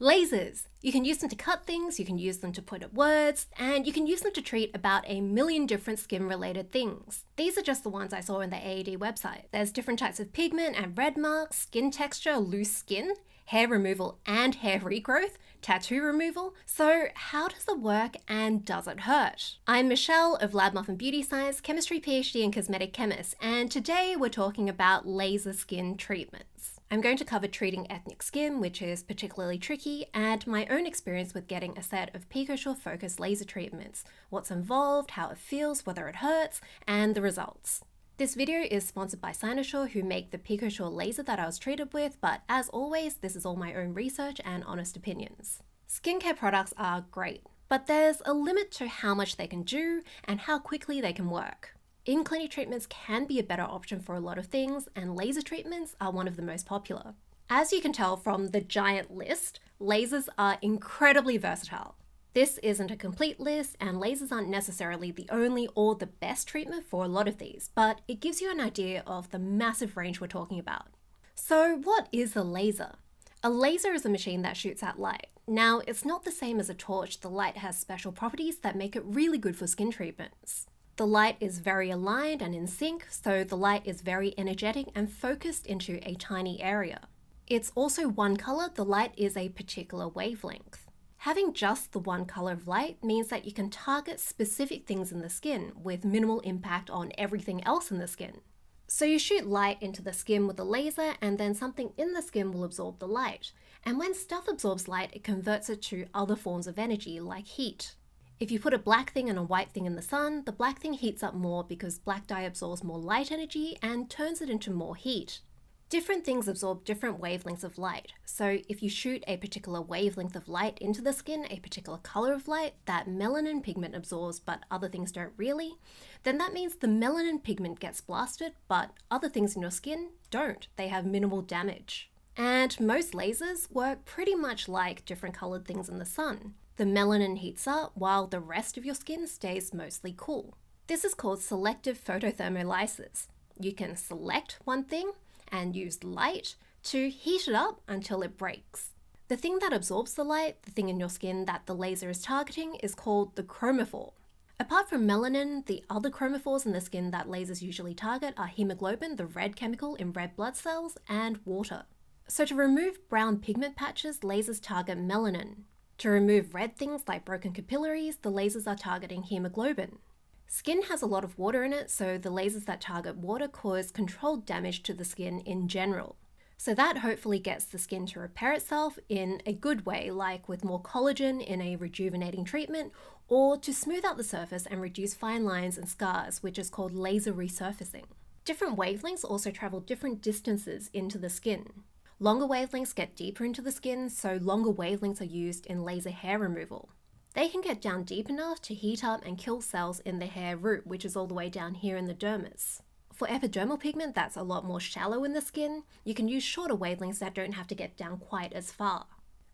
Lasers. You can use them to cut things, you can use them to point at words, and you can use them to treat about a million different skin related things. These are just the ones I saw on the AAD website. There's different types of pigment and red marks, skin texture, loose skin, hair removal and hair regrowth, tattoo removal. So, how does it work and does it hurt? I'm Michelle of Lab Muffin Beauty Science, chemistry PhD and cosmetic chemist, and today we're talking about laser skin treatments. I'm going to cover treating ethnic skin, which is particularly tricky, and my own experience with getting a set of PicoSure Focus laser treatments, what's involved, how it feels, whether it hurts, and the results. This video is sponsored by Cynosure, who make the PicoSure laser that I was treated with, but as always, this is all my own research and honest opinions. Skincare products are great, but there's a limit to how much they can do and how quickly they can work. In-clinic treatments can be a better option for a lot of things, and laser treatments are one of the most popular. As you can tell from the giant list, lasers are incredibly versatile. This isn't a complete list, and lasers aren't necessarily the only or the best treatment for a lot of these, but it gives you an idea of the massive range we're talking about. So, what is a laser? A laser is a machine that shoots out light. Now, it's not the same as a torch, the light has special properties that make it really good for skin treatments. The light is very aligned and in sync, so the light is very energetic and focused into a tiny area. It's also one color, the light is a particular wavelength. Having just the one color of light means that you can target specific things in the skin with minimal impact on everything else in the skin. So you shoot light into the skin with a laser and then something in the skin will absorb the light. And when stuff absorbs light, it converts it to other forms of energy like heat. If you put a black thing and a white thing in the sun, the black thing heats up more because black dye absorbs more light energy and turns it into more heat. Different things absorb different wavelengths of light. So if you shoot a particular wavelength of light into the skin, a particular color of light that melanin pigment absorbs but other things don't really, then that means the melanin pigment gets blasted but other things in your skin don't. They have minimal damage. And most lasers work pretty much like different colored things in the sun. The melanin heats up while the rest of your skin stays mostly cool. This is called selective photothermolysis. You can select one thing and use light to heat it up until it breaks. The thing that absorbs the light, the thing in your skin that the laser is targeting, is called the chromophore. Apart from melanin, the other chromophores in the skin that lasers usually target are hemoglobin, the red chemical in red blood cells, and water. So to remove brown pigment patches, lasers target melanin. To remove red things like broken capillaries, the lasers are targeting hemoglobin. Skin has a lot of water in it, so the lasers that target water cause controlled damage to the skin in general. So that hopefully gets the skin to repair itself in a good way, like with more collagen in a rejuvenating treatment, or to smooth out the surface and reduce fine lines and scars, which is called laser resurfacing. Different wavelengths also travel different distances into the skin. Longer wavelengths get deeper into the skin, so longer wavelengths are used in laser hair removal. They can get down deep enough to heat up and kill cells in the hair root, which is all the way down here in the dermis. For epidermal pigment that's a lot more shallow in the skin, you can use shorter wavelengths that don't have to get down quite as far.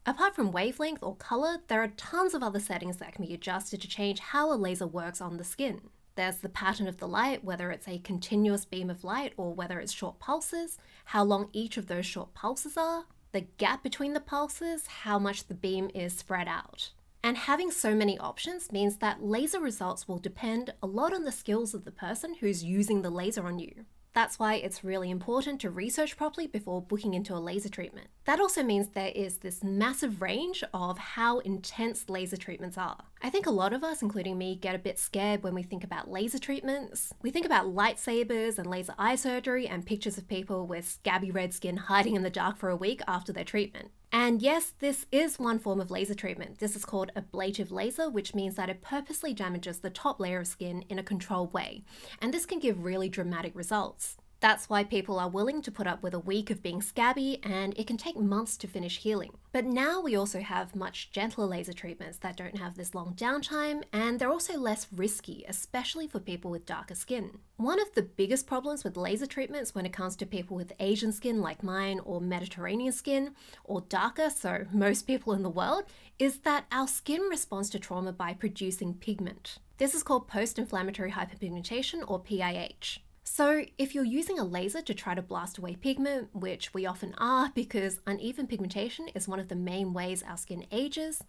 Apart from wavelength or colour, there are tons of other settings that can be adjusted to change how a laser works on the skin. There's the pattern of the light, whether it's a continuous beam of light or whether it's short pulses, how long each of those short pulses are, the gap between the pulses, how much the beam is spread out. And having so many options means that laser results will depend a lot on the skills of the person who's using the laser on you. That's why it's really important to research properly before booking into a laser treatment. That also means there is this massive range of how intense laser treatments are. I think a lot of us, including me, get a bit scared when we think about laser treatments. We think about lightsabers and laser eye surgery and pictures of people with scabby red skin hiding in the dark for a week after their treatment. And yes, this is one form of laser treatment. This is called ablative laser, which means that it purposely damages the top layer of skin in a controlled way. And this can give really dramatic results. That's why people are willing to put up with a week of being scabby, and it can take months to finish healing. But now we also have much gentler laser treatments that don't have this long downtime, and they're also less risky, especially for people with darker skin. One of the biggest problems with laser treatments when it comes to people with Asian skin like mine, or Mediterranean skin, or darker, so most people in the world, is that our skin responds to trauma by producing pigment. This is called post inflammatory hyperpigmentation, or PIH. So, if you're using a laser to try to blast away pigment, which we often are because uneven pigmentation is one of the main ways our skin ages,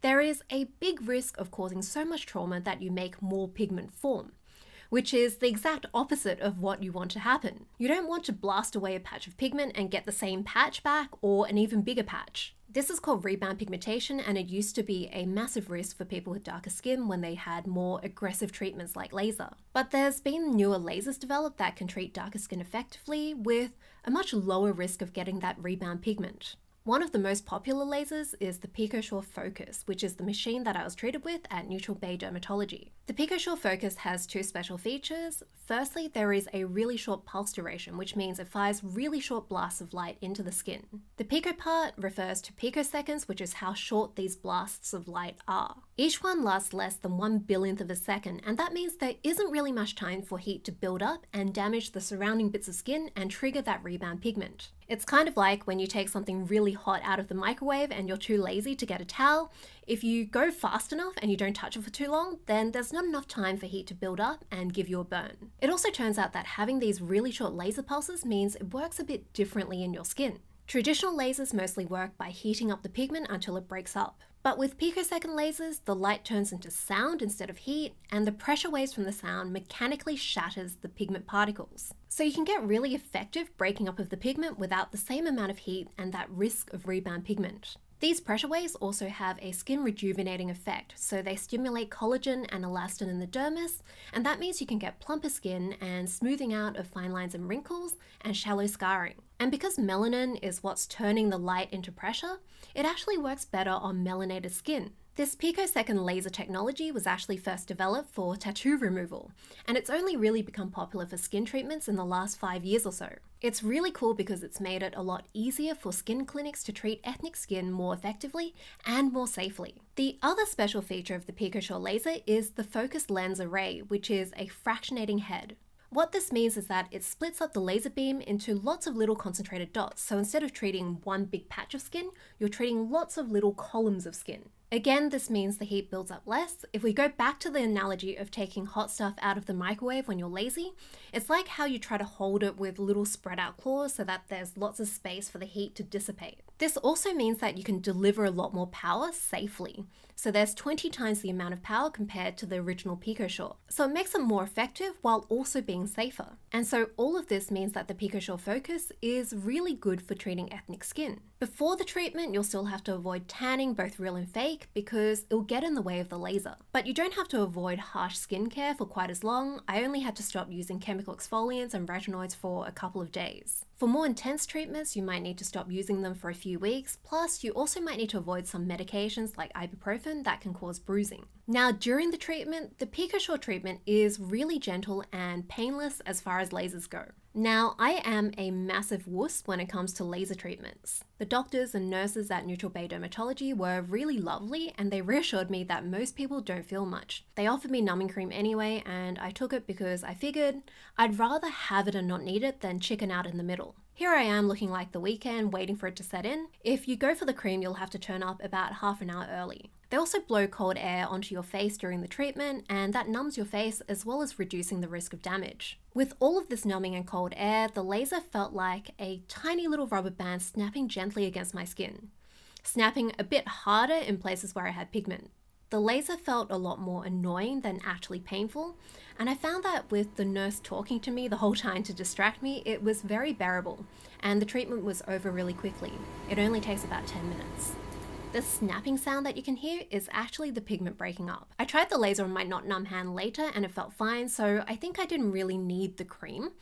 there is a big risk of causing so much trauma that you make more pigment form which is the exact opposite of what you want to happen. You don't want to blast away a patch of pigment and get the same patch back or an even bigger patch. This is called rebound pigmentation, and it used to be a massive risk for people with darker skin when they had more aggressive treatments like laser. But there's been newer lasers developed that can treat darker skin effectively with a much lower risk of getting that rebound pigment. One of the most popular lasers is the PicoSure Focus, which is the machine that I was treated with at Neutral Bay Dermatology. The PicoSure Focus has two special features. Firstly, there is a really short pulse duration, which means it fires really short blasts of light into the skin. The pico part refers to picoseconds, which is how short these blasts of light are. Each one lasts less than one billionth of a second, and that means there isn't really much time for heat to build up and damage the surrounding bits of skin and trigger that rebound pigment. It's kind of like when you take something really hot out of the microwave and you're too lazy to get a towel. If you go fast enough and you don't touch it for too long, then there's not enough time for heat to build up and give you a burn. It also turns out that having these really short laser pulses means it works a bit differently in your skin. Traditional lasers mostly work by heating up the pigment until it breaks up. But with picosecond lasers, the light turns into sound instead of heat, and the pressure waves from the sound mechanically shatters the pigment particles. So you can get really effective breaking up of the pigment without the same amount of heat and that risk of rebound pigment. These pressure waves also have a skin rejuvenating effect, so they stimulate collagen and elastin in the dermis, and that means you can get plumper skin and smoothing out of fine lines and wrinkles and shallow scarring. And because melanin is what's turning the light into pressure, it actually works better on melanated skin. This picosecond laser technology was actually first developed for tattoo removal, and it's only really become popular for skin treatments in the last five years or so. It's really cool because it's made it a lot easier for skin clinics to treat ethnic skin more effectively and more safely. The other special feature of the PicoSure laser is the focused lens array, which is a fractionating head. What this means is that it splits up the laser beam into lots of little concentrated dots. So instead of treating one big patch of skin, you're treating lots of little columns of skin. Again, this means the heat builds up less. If we go back to the analogy of taking hot stuff out of the microwave when you're lazy, it's like how you try to hold it with little spread out claws so that there's lots of space for the heat to dissipate. This also means that you can deliver a lot more power safely. So there's 20 times the amount of power compared to the original PicoSure. So it makes it more effective while also being safer. And so all of this means that the PicoSure Focus is really good for treating ethnic skin. Before the treatment, you'll still have to avoid tanning, both real and fake, because it'll get in the way of the laser. But you don't have to avoid harsh skincare for quite as long. I only had to stop using chemical exfoliants and retinoids for a couple of days. For more intense treatments, you might need to stop using them for a few weeks, plus you also might need to avoid some medications like ibuprofen that can cause bruising. Now, during the treatment, the PicoSure treatment is really gentle and painless as far as lasers go. Now, I am a massive wuss when it comes to laser treatments. The doctors and nurses at Neutral Bay Dermatology were really lovely and they reassured me that most people don't feel much. They offered me numbing cream anyway, and I took it because I figured I'd rather have it and not need it than chicken out in the middle. Here I am looking like The Weeknd, waiting for it to set in. If you go for the cream, you'll have to turn up about half an hour early. They also blow cold air onto your face during the treatment, and that numbs your face as well as reducing the risk of damage. With all of this numbing and cold air, the laser felt like a tiny little rubber band snapping gently against my skin, snapping a bit harder in places where I had pigment. The laser felt a lot more annoying than actually painful, and I found that with the nurse talking to me the whole time to distract me, it was very bearable, and the treatment was over really quickly. It only takes about 10 minutes. The snapping sound that you can hear is actually the pigment breaking up. I tried the laser on my not numb hand later and it felt fine, so I think I didn't really need the cream.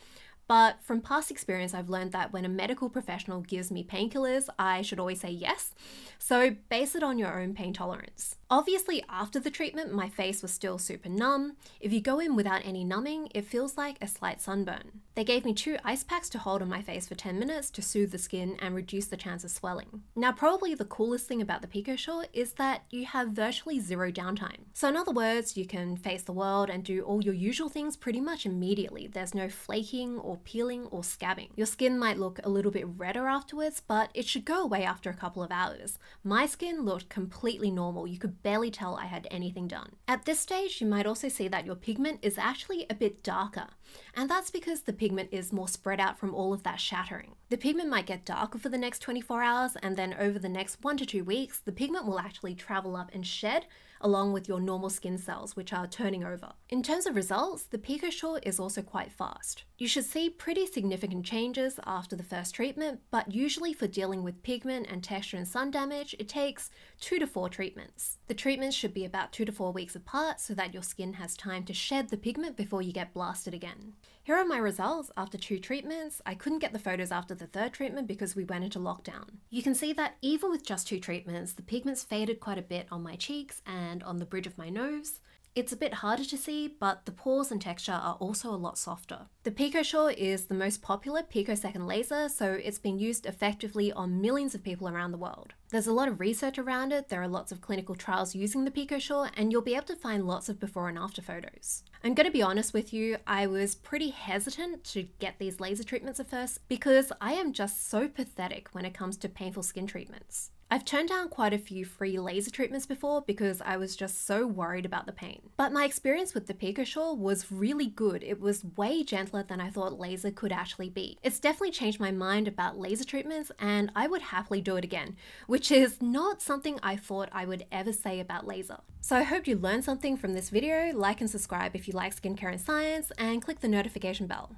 But from past experience, I've learned that when a medical professional gives me painkillers, I should always say yes. So base it on your own pain tolerance. Obviously, after the treatment, my face was still super numb. If you go in without any numbing, it feels like a slight sunburn. They gave me two ice packs to hold on my face for 10 minutes to soothe the skin and reduce the chance of swelling. Now, probably the coolest thing about the Pico PicoSure is that you have virtually zero downtime. So, in other words, you can face the world and do all your usual things pretty much immediately. There's no flaking or peeling or scabbing. Your skin might look a little bit redder afterwards, but it should go away after a couple of hours. My skin looked completely normal. You could barely tell I had anything done. At this stage, you might also see that your pigment is actually a bit darker, and that's because the pigment is more spread out from all of that shattering. The pigment might get darker for the next 24 hours, and then over the next one to two weeks, the pigment will actually travel up and shed along with your normal skin cells, which are turning over. In terms of results, the PicoSure is also quite fast. You should see pretty significant changes after the first treatment, but usually for dealing with pigment and texture and sun damage, it takes two to four treatments. The treatments should be about two to four weeks apart so that your skin has time to shed the pigment before you get blasted again. Here are my results after two treatments. I couldn't get the photos after the third treatment because we went into lockdown. You can see that even with just two treatments, the pigments faded quite a bit on my cheeks and on the bridge of my nose. It's a bit harder to see, but the pores and texture are also a lot softer. The PicoSure is the most popular picosecond laser, so it's been used effectively on millions of people around the world. There's a lot of research around it, there are lots of clinical trials using the PicoSure, and you'll be able to find lots of before and after photos. I'm going to be honest with you, I was pretty hesitant to get these laser treatments at first because I am just so pathetic when it comes to painful skin treatments. I've turned down quite a few free laser treatments before because I was just so worried about the pain. But my experience with the PicoSure was really good. It was way gentler than I thought laser could actually be. It's definitely changed my mind about laser treatments and I would happily do it again, which is not something I thought I would ever say about laser. So I hope you learned something from this video, like and subscribe if you like skincare and science, and click the notification bell.